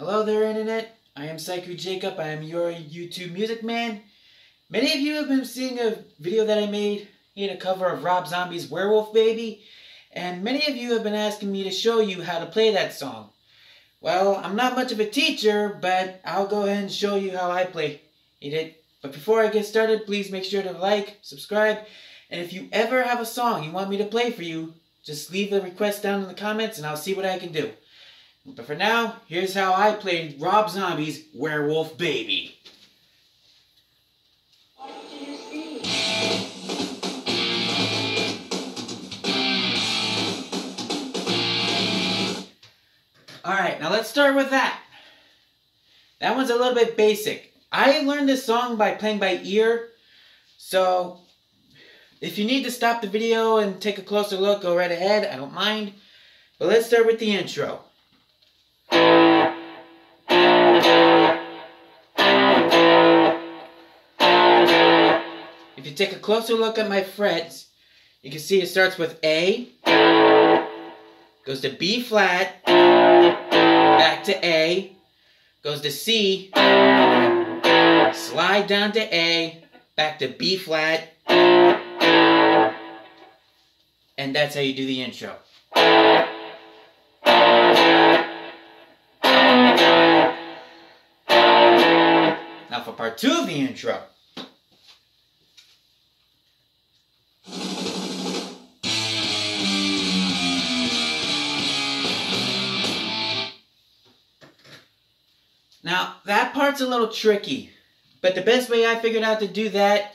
Hello there, Internet. I am SIKU Jacob. I am your YouTube music man. Many of you have been seeing a video that I made. in a cover of Rob Zombie's Werewolf Baby. And many of you have been asking me to show you how to play that song. Well, I'm not much of a teacher, but I'll go ahead and show you how I play it. But before I get started, please make sure to like, subscribe, and if you ever have a song you want me to play for you, just leave a request down in the comments and I'll see what I can do. But for now, here's how I played Rob Zombie's Werewolf Baby. Alright, now let's start with that. That one's a little bit basic. I learned this song by playing by ear, so if you need to stop the video and take a closer look, go right ahead. I don't mind. But let's start with the intro. You take a closer look at my frets, you can see it starts with A, goes to B flat, back to A, goes to C, slide down to A, back to B flat, and that's how you do the intro. Now for part two of the intro. Now, that part's a little tricky, but the best way I figured out to do that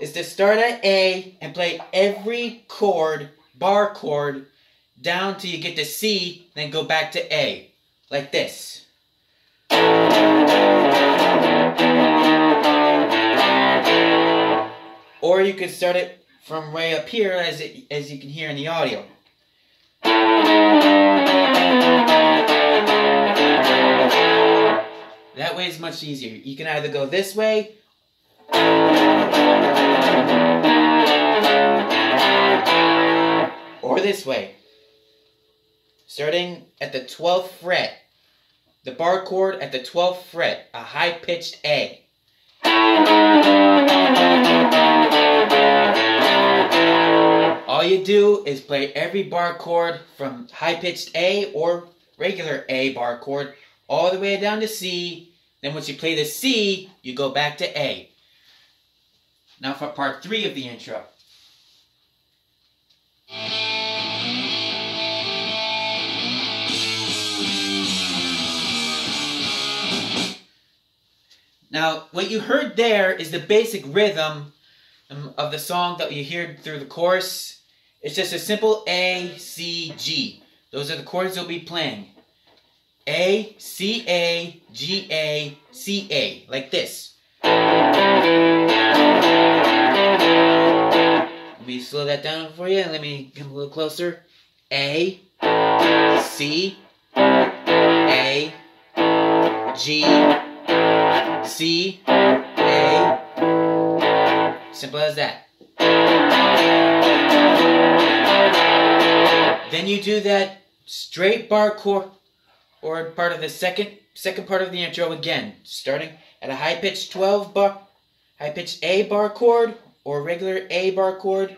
is to start at A and play every chord, bar chord, down till you get to C, then go back to A, like this. Or you can start it from way up here as, it, as you can hear in the audio. That way is much easier. You can either go this way or this way. Starting at the 12th fret, the bar chord at the 12th fret, a high-pitched A. All you do is play every bar chord from high-pitched A or regular A bar chord all the way down to C. Then once you play the C, you go back to A. Now for part three of the intro. Now, what you heard there is the basic rhythm um, of the song that you hear through the chorus. It's just a simple A, C, G. Those are the chords you'll be playing. A, C, A, G, A, C, A, like this. Let me slow that down for you. Let me come a little closer. A, C, A, G, C, A. Simple as that. Then you do that straight bar chord or part of the second second part of the intro again, starting at a high pitched 12 bar high pitched A bar chord or regular A bar chord.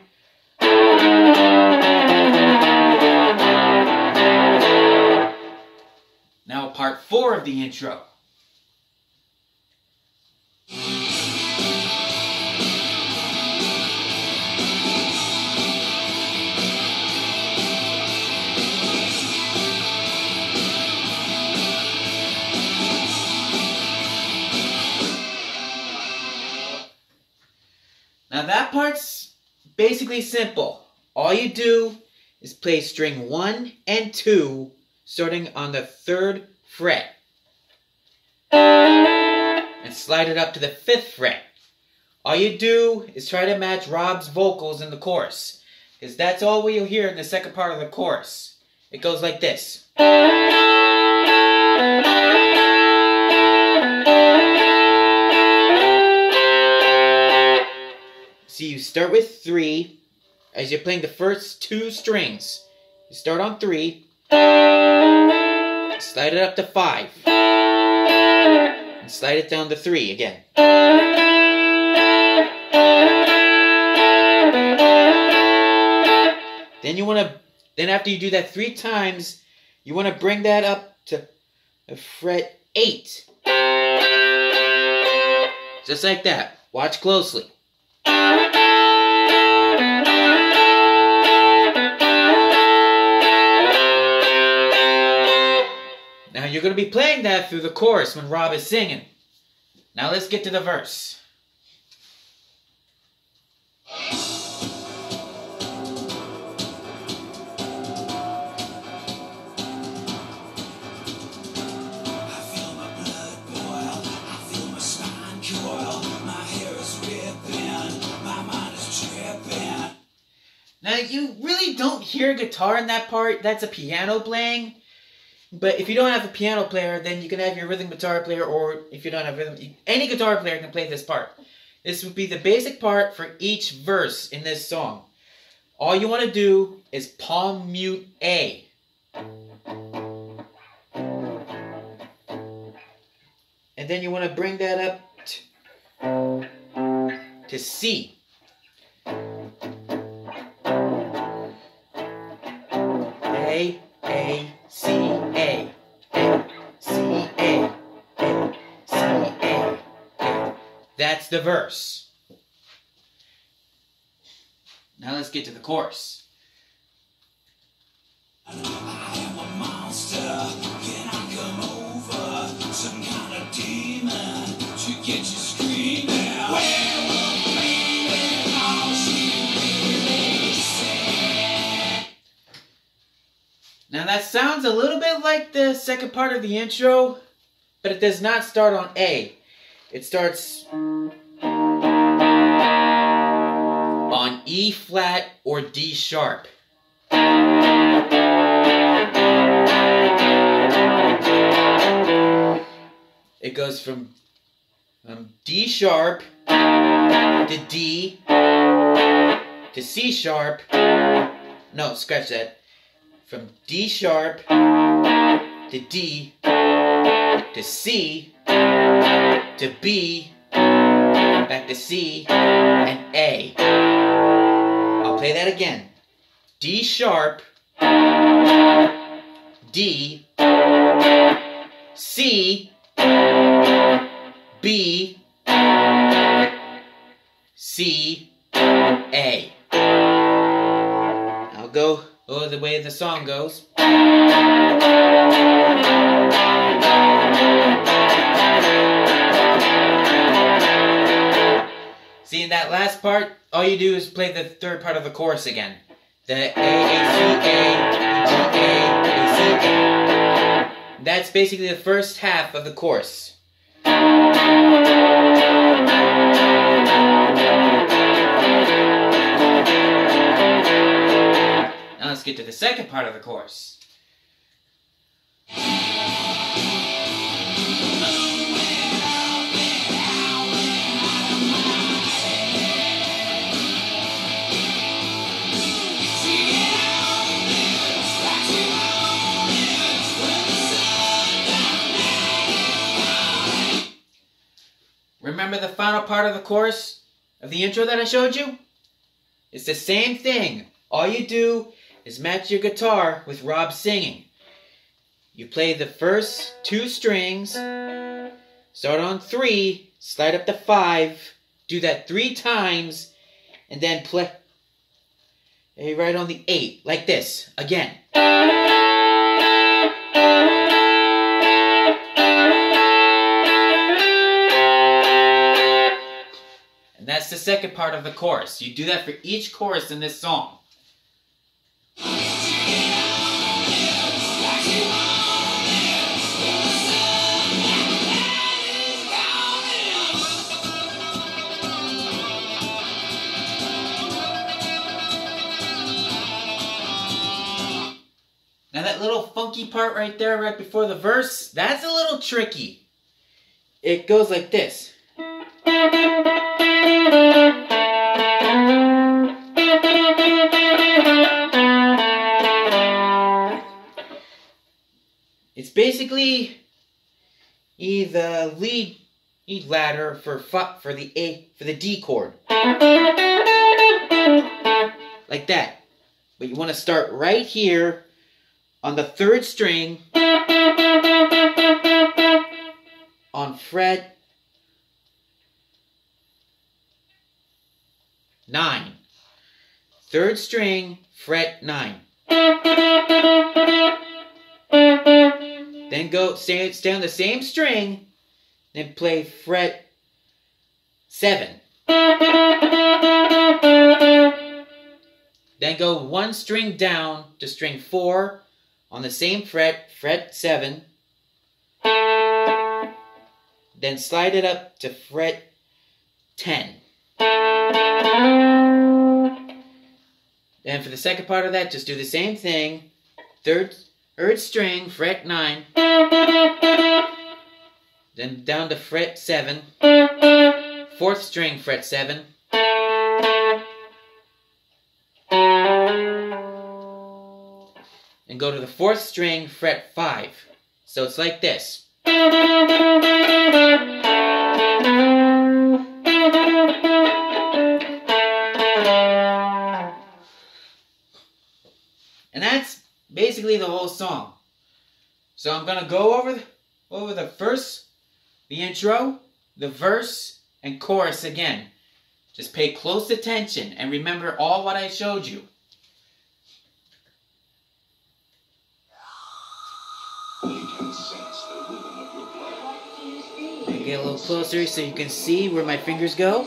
Now part 4 of the intro. That part's basically simple. All you do is play string 1 and 2 starting on the 3rd fret. And slide it up to the 5th fret. All you do is try to match Rob's vocals in the chorus. Because that's all we'll hear in the second part of the chorus. It goes like this. See, you start with three as you're playing the first two strings. You start on three, slide it up to five. And slide it down to three again. Then you want to, then after you do that three times, you want to bring that up to a fret eight. Just like that. Watch closely. You're going to be playing that through the chorus when Rob is singing. Now let's get to the verse. Now you really don't hear guitar in that part. That's a piano playing. But if you don't have a piano player, then you can have your rhythm guitar player, or if you don't have rhythm, any guitar player can play this part. This would be the basic part for each verse in this song. All you want to do is palm mute A. And then you want to bring that up to, to C. That's the verse. Now let's get to the chorus. Now that sounds a little bit like the second part of the intro, but it does not start on A. It starts on E flat or D sharp. It goes from um, D sharp to D to C sharp. No, scratch that. From D sharp to D to C to B back to C and A. I'll play that again. D sharp, D, C, B, C, A. I'll go oh, the way the song goes. See, in that last part, all you do is play the third part of the chorus again. The A, A, C, A, G, A, A, C, A. That's basically the first half of the chorus. Now let's get to the second part of the chorus. Remember the final part of the chorus of the intro that I showed you? It's the same thing. All you do is match your guitar with Rob singing. You play the first two strings, start on three, slide up to five, do that three times, and then play a right on the eight, like this, again. That's the second part of the chorus. You do that for each chorus in this song. Now that little funky part right there, right before the verse, that's a little tricky. It goes like this. It's basically the lead E ladder for for the A for the D chord. Like that. But you want to start right here on the third string on fret 9. Third string, fret 9. Then go stay, stay on the same string, then play fret 7. Then go one string down to string 4 on the same fret, fret 7. Then slide it up to fret 10. And for the second part of that, just do the same thing. Third, third string, fret 9. Then down to fret 7. Fourth string, fret 7. And go to the fourth string, fret 5. So it's like this. Basically the whole song. So I'm to go over the, over the first, the intro, the verse, and chorus again. Just pay close attention and remember all what I showed you. Get a little closer so you can see where my fingers go.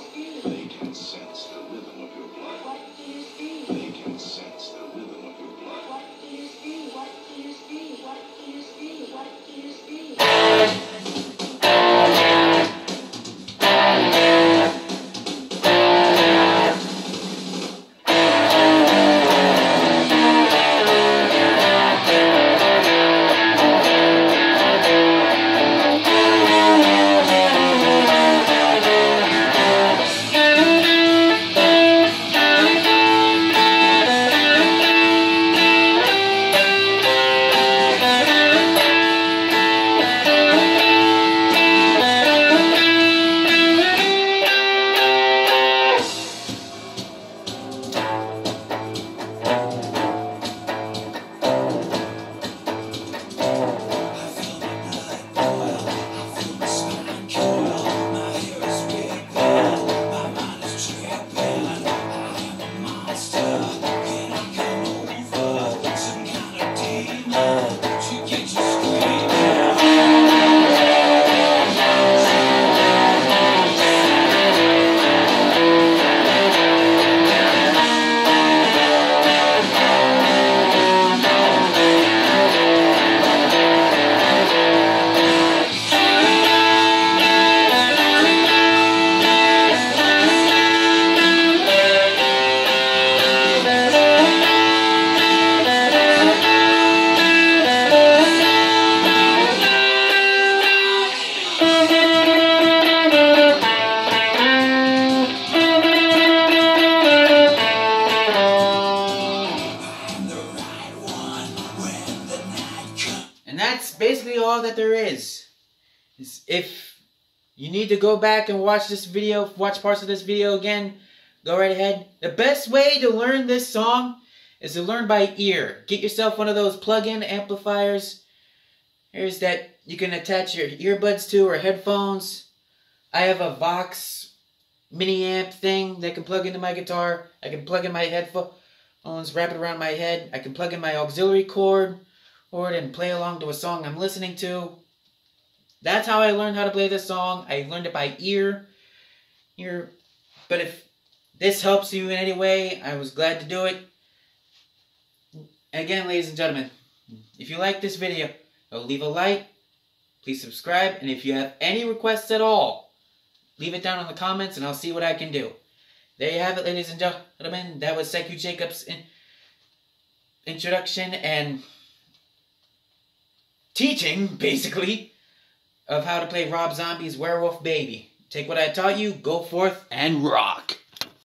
That there is. If you need to go back and watch this video, watch parts of this video again, go right ahead. The best way to learn this song is to learn by ear. Get yourself one of those plug-in amplifiers. Here's that you can attach your earbuds to or headphones. I have a Vox mini amp thing that can plug into my guitar. I can plug in my headphones, wrap it around my head. I can plug in my auxiliary cord or and play along to a song I'm listening to. That's how I learned how to play this song. I learned it by ear. Ear. But if this helps you in any way, I was glad to do it. Again, ladies and gentlemen, if you like this video, leave a like, please subscribe, and if you have any requests at all, leave it down in the comments and I'll see what I can do. There you have it, ladies and gentlemen. That was SIKU Jacobs' in introduction and teaching, basically, of how to play Rob Zombie's Werewolf Baby. Take what I taught you, go forth, and rock.